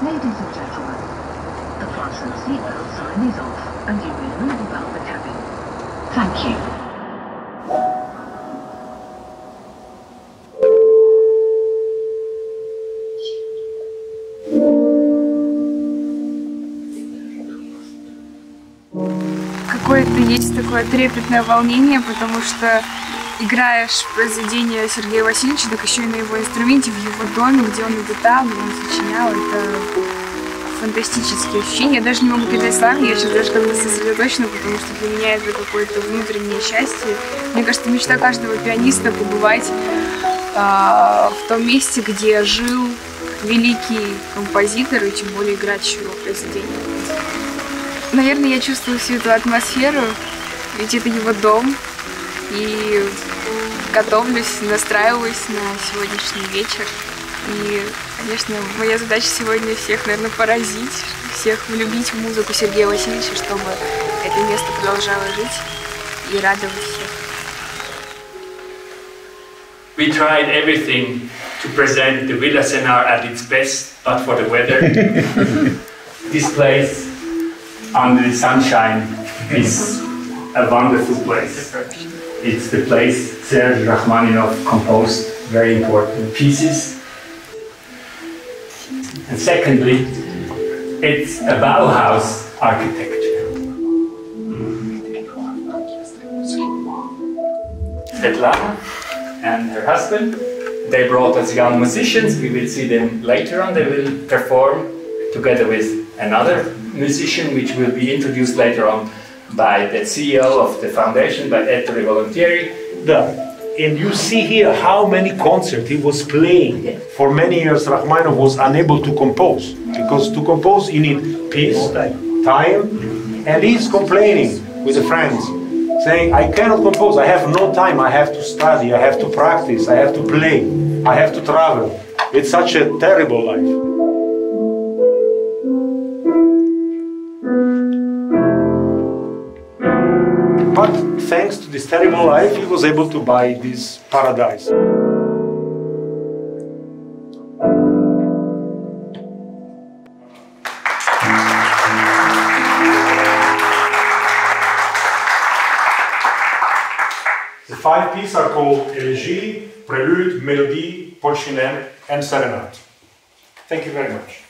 Ladies and gentlemen, the fasten seatbelt sign is off and you may move about the cabin. Thank you. Какое-то есть такое трепетное волнение, потому что играешь произведение Сергея Васильевича, так еще и на его инструменте, в его доме, где он обитал, где он сочинял. Это фантастические ощущения. Я даже не могу передать словами, я сейчас даже как-то сосредоточена, потому что для меня это какое-то внутреннее счастье. Мне кажется, мечта каждого пианиста побывать а, в том месте, где жил великий композитор, и тем более играть его произведения. Наверное, я чувствую всю эту атмосферу, ведь это его дом, и готовлюсь, настраиваюсь на сегодняшний вечер. И, конечно, моя задача сегодня всех, наверное, поразить, всех влюбить в музыку Сергея Васильевича, чтобы это место продолжало жить и радовать всех. We tried everything to present the Villa Senar at its best, but for the weather. this place, under the sunshine, is a wonderful place. It's the place Serge Rachmaninoff composed very important pieces. And secondly, it's a Bauhaus architecture. Svetlana and her husband. They brought us young musicians. We will see them later on. They will perform together with another musician, which will be introduced later on by the CEO of the foundation, by Ettore Volontieri. The- and you see here how many concerts he was playing. For many years, Rachmaninoff was unable to compose because to compose you need peace, time, and he's complaining with the friends, saying, "I cannot compose. I have no time. I have to study. I have to practice. I have to play. I have to travel. It's such a terrible life." But thanks to this terrible life, he was able to buy this paradise. The five pieces are called Elegy, Prelude, Melody, Polchinelle, and Serenade. Thank you very much.